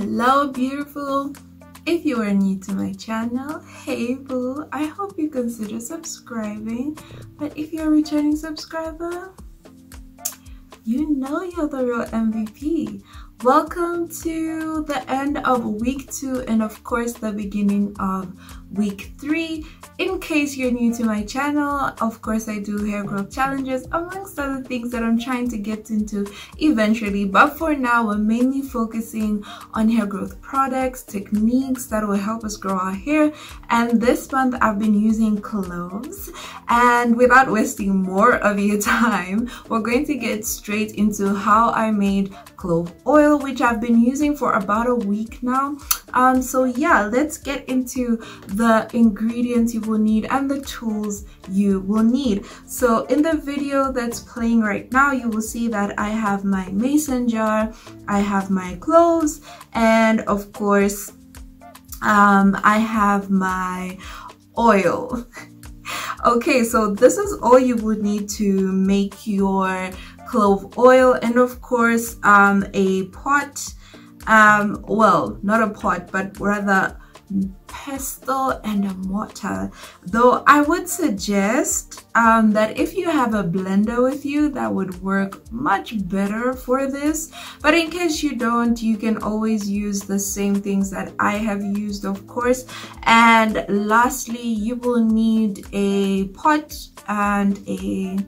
Hello beautiful! If you are new to my channel, hey boo, I hope you consider subscribing. But if you're a returning subscriber, you know you're the real MVP. Welcome to the end of week two and of course the beginning of week three. In case you're new to my channel of course i do hair growth challenges amongst other things that i'm trying to get into eventually. But for now we're mainly focusing on hair growth products techniques that will help us grow our hair. And this month i've been using cloves and without wasting more of your time we're going to get straight into how i made clove oil which i've been using for about a week now um so yeah let's get into the ingredients you will need and the tools you will need. So in the video that's playing right now you will see that i have my mason jar i have my cloves and of course um i have my oil. Okay so this is all you would need to make your clove oil and of course um, a pot um, well not a pot but rather pestle and a mortar. Though i would suggest um, that if you have a blender with you that would work much better for this. But in case you don't you can always use the same things that i have used of course. And lastly you will need a pot and a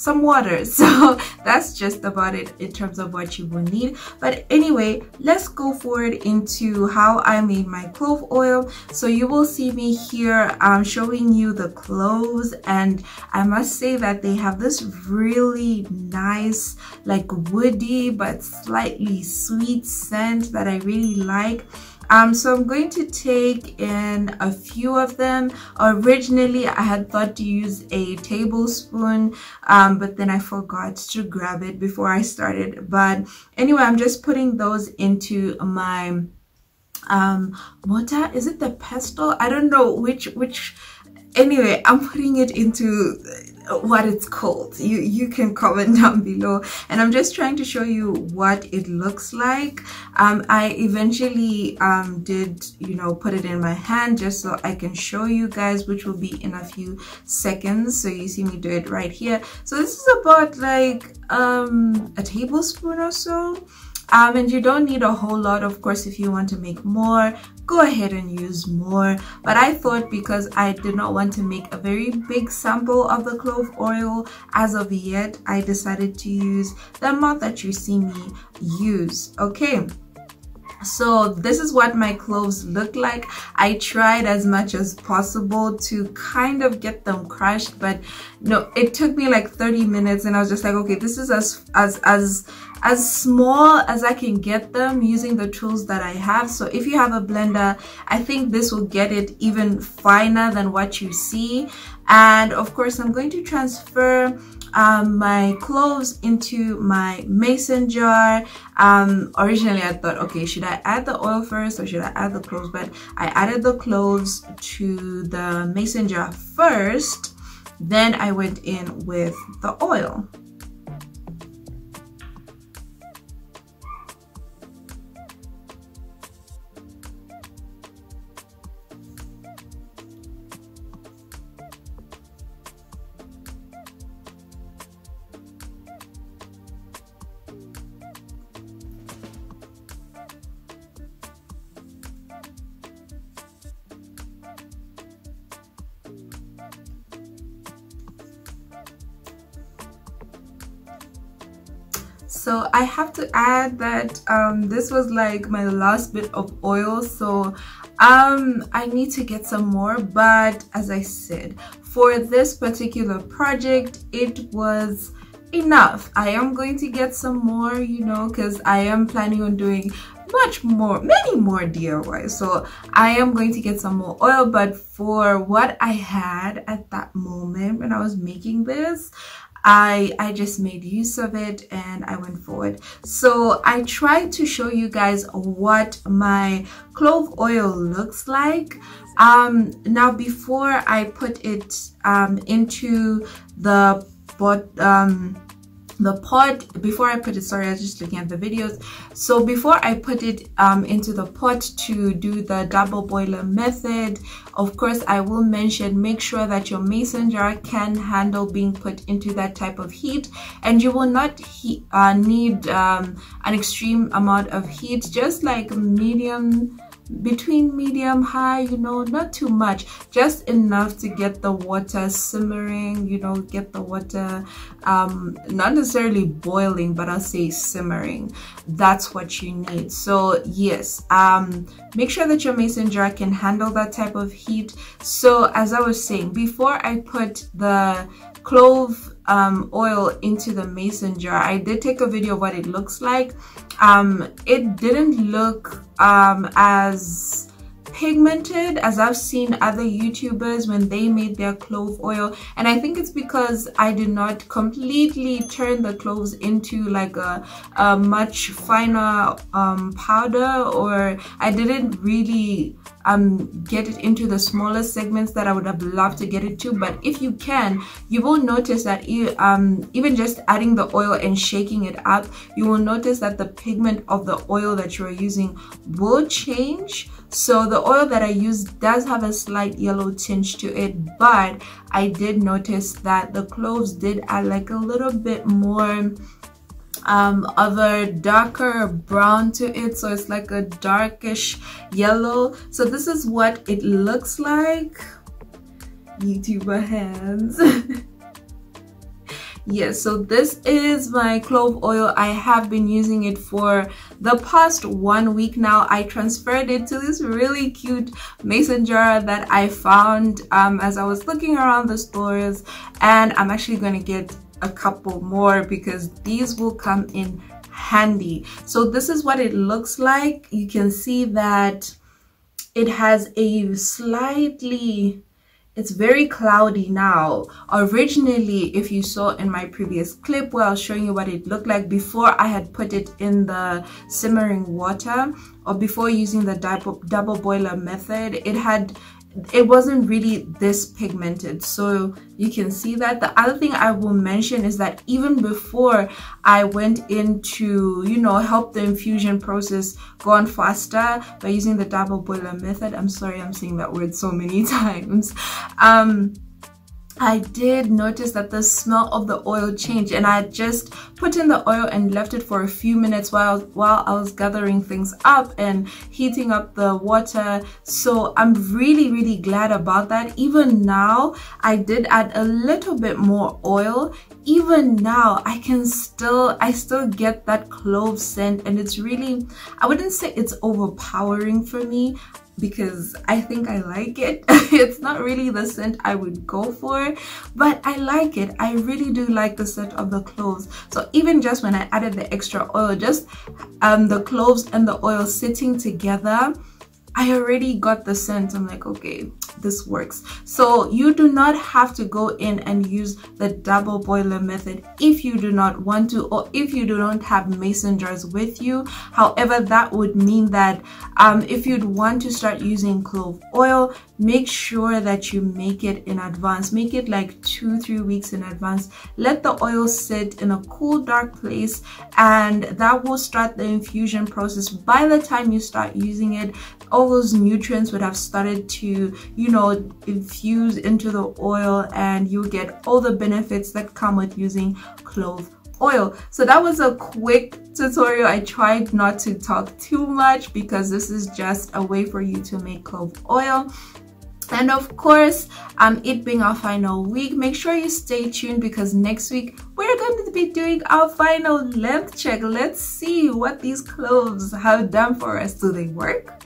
some water. So that's just about it in terms of what you will need. But anyway let's go forward into how i made my clove oil. So you will see me here um, showing you the cloves. And i must say that they have this really nice like woody but slightly sweet scent that i really like um, so I'm going to take in a few of them. Originally, I had thought to use a tablespoon, um, but then I forgot to grab it before I started. But anyway, I'm just putting those into my um is it the pestle i don't know which which anyway i'm putting it into what it's called. You you can comment down below. And i'm just trying to show you what it looks like. Um, i eventually um, did you know put it in my hand just so i can show you guys which will be in a few seconds. So you see me do it right here. So this is about like um, a tablespoon or so um, and you don't need a whole lot of course if you want to make more go ahead and use more. But I thought because I did not want to make a very big sample of the clove oil as of yet I decided to use the amount that you see me use okay? So this is what my cloves look like. I tried as much as possible to kind of get them crushed but no it took me like 30 minutes and i was just like okay this is as as as as small as I can get them using the tools that I have. So if you have a blender, I think this will get it even finer than what you see. And of course, I'm going to transfer um, my cloves into my mason jar. Um, originally, I thought, okay, should I add the oil first or should I add the cloves? But I added the cloves to the mason jar first. Then I went in with the oil. So i have to add that um, this was like my last bit of oil. So um, i need to get some more but as i said for this particular project it was enough. I am going to get some more you know because i am planning on doing much more many more diy so i am going to get some more oil but for what i had at that moment when i was making this I, I just made use of it and I went forward. So I tried to show you guys what my clove oil looks like. Um, now before I put it um, into the but um, the pot before I put it sorry I was just looking at the videos. So before I put it um, into the pot to do the double boiler method of course I will mention make sure that your mason jar can handle being put into that type of heat. And you will not he uh, need um, an extreme amount of heat just like medium between medium high you know not too much just enough to get the water simmering you know get the water um not necessarily boiling but i'll say simmering. That's what you need. So yes um make sure that your mason jar can handle that type of heat. So as i was saying before i put the clove um, oil into the mason jar. I did take a video of what it looks like. Um, it didn't look um, as pigmented as I've seen other YouTubers when they made their clove oil. And I think it's because I did not completely turn the cloves into like a, a much finer um, powder or I didn't really um, get it into the smaller segments that I would have loved to get it to. But if you can, you will notice that you, um, even just adding the oil and shaking it up, you will notice that the pigment of the oil that you are using will change. So the oil that I use does have a slight yellow tinge to it, but I did notice that the cloves did add like a little bit more um, other darker brown to it. So it's like a darkish yellow. So this is what it looks like. Youtuber hands. Yes so this is my clove oil. I have been using it for the past one week now. I transferred it to this really cute mason jar that i found um, as i was looking around the stores and i'm actually going to get a couple more because these will come in handy. So this is what it looks like. You can see that it has a slightly it's very cloudy now. Originally if you saw in my previous clip where i was showing you what it looked like before i had put it in the simmering water or before using the double, double boiler method it had it wasn't really this pigmented. So you can see that. The other thing i will mention is that even before i went into you know help the infusion process go on faster by using the double boiler method. I'm sorry i'm saying that word so many times. Um I did notice that the smell of the oil changed and I just put in the oil and left it for a few minutes while, while I was gathering things up and heating up the water. So I'm really, really glad about that. Even now, I did add a little bit more oil. Even now, I can still, I still get that clove scent and it's really, I wouldn't say it's overpowering for me because I think I like it. it's not really the scent I would go for, but I like it. I really do like the scent of the cloves. So even just when I added the extra oil, just um, the cloves and the oil sitting together, I already got the scent. I'm like, okay, this works. So you do not have to go in and use the double boiler method if you do not want to or if you do not have mason jars with you. However, that would mean that um, if you'd want to start using clove oil, make sure that you make it in advance. Make it like two, three weeks in advance. Let the oil sit in a cool, dark place and that will start the infusion process. By the time you start using it, all those nutrients would have started to you know infuse into the oil and you get all the benefits that come with using clove oil. So that was a quick tutorial. I tried not to talk too much because this is just a way for you to make clove oil. And of course um it being our final week. Make sure you stay tuned because next week we're going to be doing our final length check. Let's see what these cloves have done for us. Do they work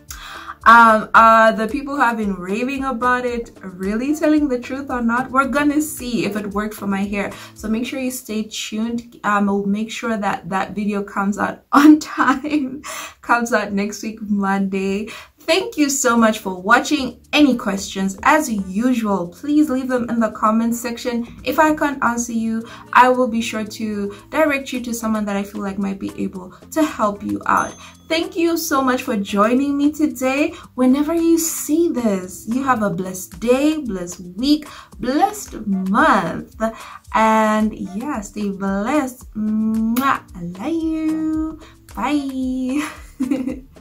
um uh the people who have been raving about it really telling the truth or not we're gonna see if it worked for my hair. So make sure you stay tuned. Um i'll make sure that that video comes out on time. Comes out next week monday Thank you so much for watching. Any questions, as usual, please leave them in the comments section. If I can't answer you, I will be sure to direct you to someone that I feel like might be able to help you out. Thank you so much for joining me today. Whenever you see this, you have a blessed day, blessed week, blessed month. And yeah, stay blessed. Mwah. I love you. Bye.